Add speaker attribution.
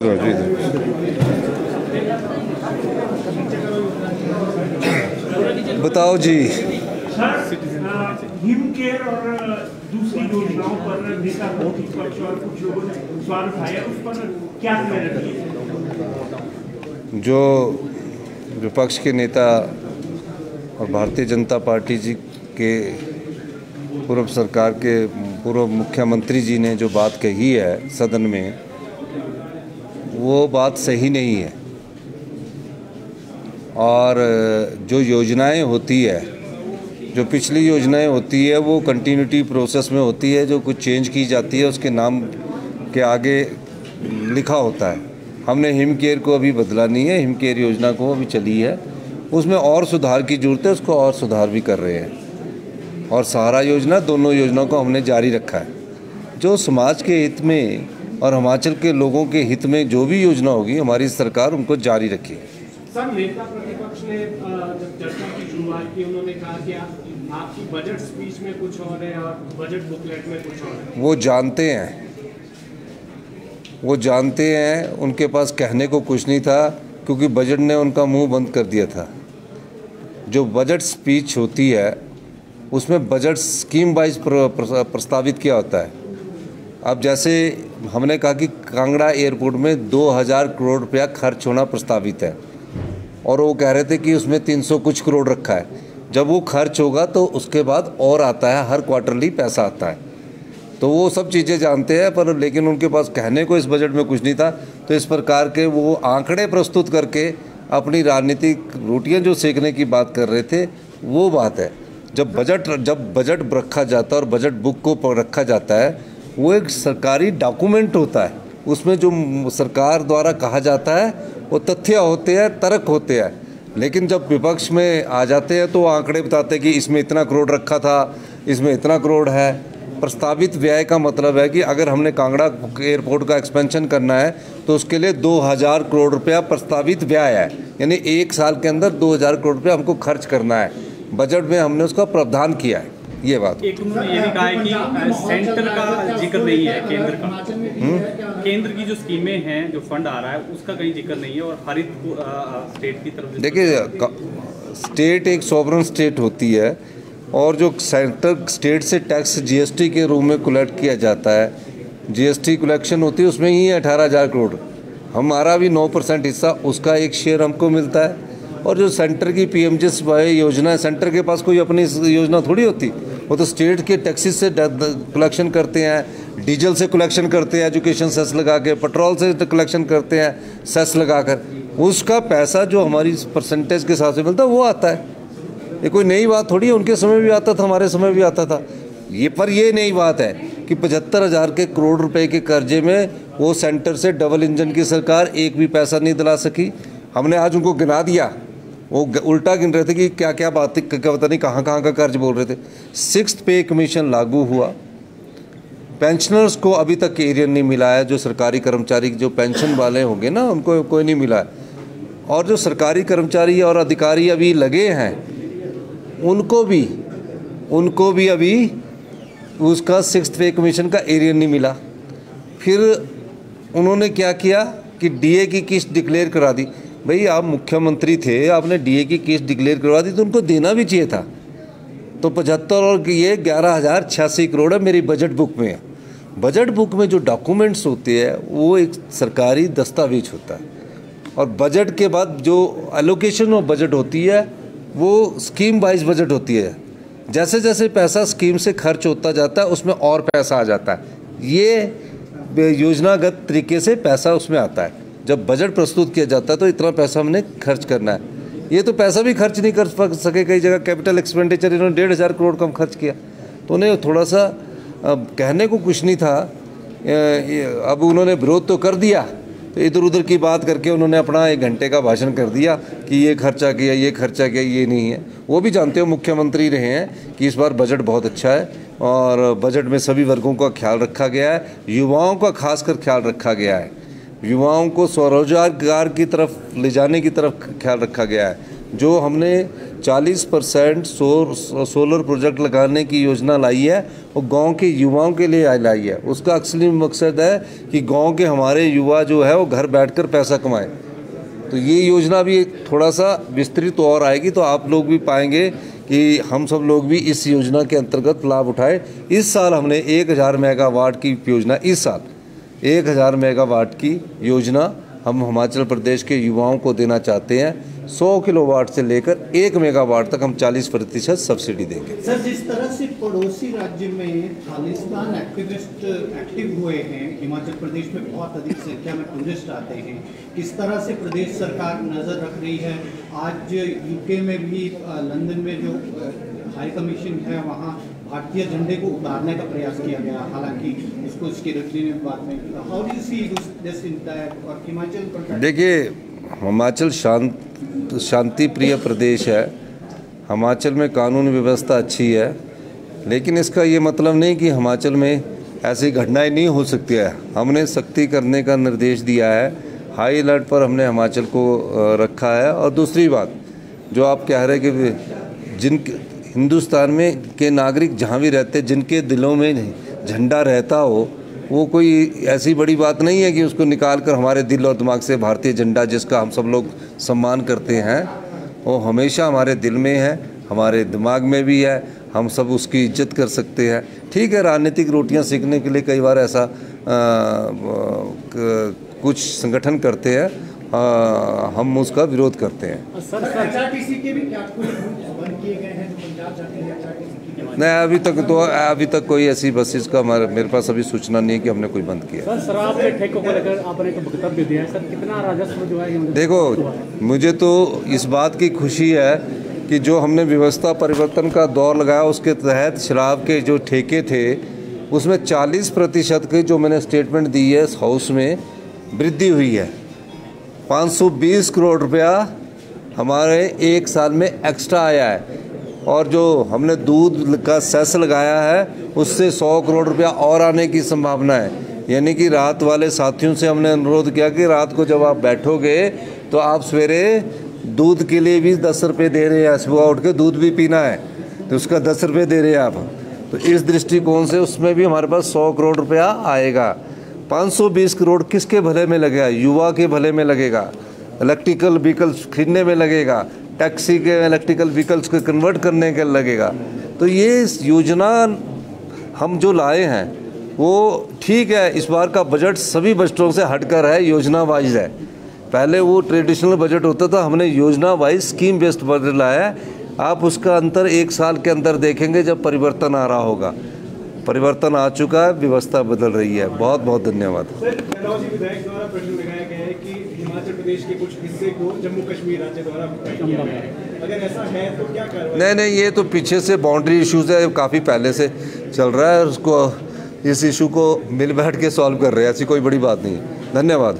Speaker 1: इधर। बताओ जी।
Speaker 2: Him care और दूसरी योजनाओं पर नेता प्रतिपक्ष और कुछ लोगों ने सवाल उठाया उस पर क्या
Speaker 1: जो विपक्ष के नेता और भारतीय जनता पार्टी जी के पूर्व सरकार के पूर्व मुख्यमंत्री जी ने जो बात कही है सदन में वो बात सही नहीं है। और जो योजनाएँ होती है, जो पिछली योजनाएँ होती है, वो कंटिन्यूटी प्रोसेस में होती है, जो कुछ चेंज की जाती है, उसके नाम के आगे लिखा होता है। हमने हिम केयर को अभी बदला नहीं है हिम केयर योजना को अभी चली है। उसमें और सुधार की ज़रूरत है, उसको और सुधार भी कर रहे हैं। और सहारा योजना, दोनों योजनाओं को हमने जारी रखा है। जो समाज के हित में और हिमाचल के लोगों के हित में जो भी योजना होगी हमारी सरकार उनको जारी रखेगी
Speaker 2: सर नेता प्रतिपक्ष ने जब चर्चा की शुरुआत की उन्होंने कहा कि आपकी बजट स्पीच में कुछ और है और बजट बुकलेट में कुछ और है।
Speaker 1: वो जानते हैं। वो जानते हैं उनके पास कहने को कुछ नहीं था क्योंकि बजट ने उनका मुँह बंद कर दिया था। जो बजट स्पीच होती है उसमें बजट स्कीम वाइज प्र, प्र, प्रस्तावित किया होता है। अब जैसे हमने कहा कि कांगड़ा एयरपोर्ट में 2000 करोड़ रुपया खर्च होना प्रस्तावित है। और वो कह रहे थे कि उसमें 300 कुछ करोड़ रखा है। जब वो खर्च होगा तो उसके बाद और आता है, हर क्वार्टरली पैसा आता है। तो वो सब चीज़ें जानते हैं, पर लेकिन उनके पास कहने को इस बजट में कुछ नहीं था। तो इस प्रकार के वो आंकड़े प्रस्तुत करके अपनी राजनीतिक रोटियाँ जो सेकने की बात कर रहे थे, वो बात है। जब बजट जब बजट रखा जाता है और बजट बुक को रखा जाता है वो एक सरकारी डॉक्यूमेंट होता है। उसमें जो सरकार द्वारा कहा जाता है, वो तथ्य होते हैं, तर्क होते हैं। लेकिन जब विपक्ष में आ जाते हैं तो आंकड़े बताते हैं कि इसमें इतना करोड़ रखा था, इसमें इतना करोड़ है। प्रस्तावित व्यय का मतलब है कि अगर हमने कांगड़ा एयरपोर्ट का एक्सपेंशन करना है तो उसके लिए 2000 करोड़ रुपया प्रस्तावित व्यय है। यानी एक साल के अंदर 2000 करोड़ रुपया हमको खर्च करना है। बजट में हमने उसका प्रावधान किया है। ये बात।
Speaker 3: एक उन्होंने ये भी कहा है कि सेंटर का ज़िक्र नहीं है केंद्र का। केंद्र की जो स्कीमें हैं जो फंड आ रहा है उसका कहीं ज़िक्र नहीं है और अ, स्टेट की तरफ़
Speaker 1: देखिए स्टेट एक सॉवरन स्टेट होती है और जो सेंटर स्टेट से टैक्स जीएसटी के रूप में कलेक्ट किया जाता है जीएसटी कलेक्शन होती है उसमें ही है अठारह हज़ार करोड़। हमारा भी नौ परसेंट हिस्सा उसका एक शेयर हमको मिलता है। और जो सेंटर की पी एम योजना है, सेंटर के पास कोई अपनी योजना थोड़ी होती? वो तो स्टेट के टैक्सेस से कलेक्शन करते हैं, डीजल से कलेक्शन करते हैं, एजुकेशन सेस लगा के, पेट्रोल से कलेक्शन करते हैं, सेस लगा कर उसका पैसा जो हमारी परसेंटेज के हिसाब से मिलता है वो आता है। ये कोई नई बात थोड़ी है, उनके समय भी आता था, हमारे समय भी आता था। ये पर ये नई बात है कि पचहत्तर हज़ार के करोड़ रुपए के कर्जे में वो सेंटर से डबल इंजन की सरकार एक भी पैसा नहीं दिला सकी। हमने आज उनको गिना दिया। वो उल्टा गिन रहे थे कि क्या क्या बात क्या पता नहीं कहाँ कहाँ का कर्ज बोल रहे थे। सिक्स पे कमीशन लागू हुआ। पेंशनर्स को अभी तक एरियन नहीं मिला है। जो सरकारी कर्मचारी, जो पेंशन वाले होंगे ना, उनको कोई नहीं मिला है। और जो सरकारी कर्मचारी और अधिकारी अभी लगे हैं, उनको भी उनको भी अभी उसका सिक्स पे कमीशन का एरियन नहीं मिला। फिर उन्होंने क्या किया कि डीए की किस्त डिक्लेयर करा दी। भाई, आप मुख्यमंत्री थे, आपने डीए की केस डिक्लेयर करवा दी तो उनको देना भी चाहिए था। तो पचहत्तर और ये ग्यारह हज़ार छियासी करोड़ है मेरी बजट बुक में। है बजट बुक में जो डॉक्यूमेंट्स होते हैं, वो एक सरकारी दस्तावेज़ होता है। और बजट के बाद जो एलोकेशन ऑफ़ बजट होती है, वो स्कीम वाइज बजट होती है। जैसे जैसे पैसा स्कीम से खर्च होता जाता है, उसमें और पैसा आ जाता है। ये योजनागत तरीके से पैसा उसमें आता है। जब बजट प्रस्तुत किया जाता है तो इतना पैसा हमने खर्च करना है। ये तो पैसा भी खर्च नहीं कर सके कई जगह। कैपिटल एक्सपेंडिचर इन्होंने डेढ़ हज़ार करोड़ कम खर्च किया। तो उन्हें थोड़ा सा कहने को कुछ नहीं था। अब उन्होंने विरोध तो कर दिया। तो इधर उधर की बात करके उन्होंने अपना एक घंटे का भाषण कर दिया कि ये खर्चा किया, ये खर्चा किया, ये नहीं है। वो भी जानते हो, मुख्यमंत्री रहे हैं कि इस बार बजट बहुत अच्छा है और बजट में सभी वर्गों का ख्याल रखा गया है। युवाओं का खासकर ख्याल रखा गया है। युवाओं को स्वरोजगार की तरफ़, ले जाने की तरफ़ ख्याल रखा गया है। जो हमने 40 परसेंट सोर, सोलर प्रोजेक्ट लगाने की योजना लाई है और गाँव के युवाओं के लिए लाई है। उसका असली मकसद है कि गाँव के हमारे युवा जो है, वो घर बैठकर पैसा कमाएँ। तो ये योजना भी थोड़ा सा विस्तृत तो और आएगी तो आप लोग भी पाएँगे कि हम सब लोग भी इस योजना के अंतर्गत लाभ उठाए। इस साल हमने एक हज़ार मेगावाट की योजना, इस साल। एक हज़ार मेगावाट की योजना हम हिमाचल प्रदेश के युवाओं को देना चाहते हैं। 100 किलोवाट से लेकर एक मेगावाट तक हम 40 प्रतिशत सब्सिडी देंगे।
Speaker 4: सर, जिस तरह से पड़ोसी राज्य में खालिस्तान एक्टिविस्ट एक्टिव हुए हैं, हिमाचल प्रदेश में बहुत अधिक संख्या में टूरिस्ट आते हैं, किस तरह से प्रदेश सरकार नज़र रख रही है? आज यूके में भी लंदन में जो हाई कमीशन है, वहाँ भारतीय झंडे को उतारने का प्रयास किया गया, हालाँकि उसको इसकी रखने में हाउ डू सी दिस और हिमाचल
Speaker 1: देखिए, हिमाचल शांत शांति प्रिय प्रदेश है। हिमाचल में कानून व्यवस्था अच्छी है, लेकिन इसका ये मतलब नहीं कि हिमाचल में ऐसी घटनाएँ नहीं हो सकती है। हमने सख्ती करने का निर्देश दिया है। हाई अलर्ट पर हमने हिमाचल को रखा है। और दूसरी बात, जो आप कह रहे कि जिन हिंदुस्तान में के नागरिक जहाँ भी रहते जिनके दिलों में झंडा रहता हो वो कोई ऐसी बड़ी बात नहीं है कि उसको निकाल कर हमारे दिल और दिमाग से भारतीय झंडा जिसका हम सब लोग सम्मान करते हैं वो हमेशा हमारे दिल में है हमारे दिमाग में भी है हम सब उसकी इज़्ज़त कर सकते हैं। ठीक है राजनीतिक रोटियाँ सीखने के लिए कई बार ऐसा आ, कुछ संगठन करते हैं हम उसका विरोध करते हैं।
Speaker 4: सर, सर,
Speaker 1: नहीं अभी तक तो अभी तक कोई ऐसी बसेस का हमारे मेरे पास अभी सूचना नहीं है कि हमने कोई बंद किया।
Speaker 2: सर शराब के ठेकों को लेकर आपने एक वक्तव्य दिया है। सर कितना राजस्व जो है
Speaker 1: देखो मुझे तो इस बात की खुशी है कि जो हमने व्यवस्था परिवर्तन का दौर लगाया उसके तहत शराब के जो ठेके थे उसमें 40 प्रतिशत की जो मैंने स्टेटमेंट दी है हाउस में वृद्धि हुई है। 520 करोड़ रुपया हमारे एक साल में एक्स्ट्रा आया है। और जो हमने दूध का सेस लगाया है, उससे 100 करोड़ रुपया और आने की संभावना है। यानी कि रात वाले साथियों से हमने अनुरोध किया कि रात को जब आप बैठोगे तो आप सवेरे दूध के लिए भी दस रुपये दे रहे हैं सुबह उठ के दूध भी पीना है तो उसका दस रुपये दे रहे हैं आप। तो इस दृष्टिकोण से उसमें भी हमारे पास सौ करोड़ रुपया आएगा। 520 करोड़ किसके भले में लगेगा? युवा के भले में लगेगा। इलेक्ट्रिकल व्हीकल्स खरीदने में लगेगा। टैक्सी के, इलेक्ट्रिकल व्हीकल्स को कन्वर्ट करने के लगेगा। तो ये योजना हम जो लाए हैं, वो ठीक है, इस बार का बजट सभी बजटों से हटकर है योजना वाइज है। पहले वो ट्रेडिशनल बजट होता था, हमने योजना वाइज स्कीम बेस्ड बजट लाया है। आप उसका अंतर एक साल के अंदर देखेंगे जब परिवर्तन आ रहा होगा। परिवर्तन आ चुका है, व्यवस्था बदल रही है। बहुत बहुत धन्यवाद हिमाचल प्रदेश के कुछ हिस्से को जम्मू कश्मीर राज्य द्वारा अगर ऐसा है तो क्या नहीं नहीं, ये तो पीछे से बाउंड्री इश्यूज़ है काफ़ी पहले से चल रहा है उसको, इस इशू को मिल बैठ के सॉल्व कर रहे हैं। ऐसी कोई बड़ी बात नहीं है। धन्यवाद।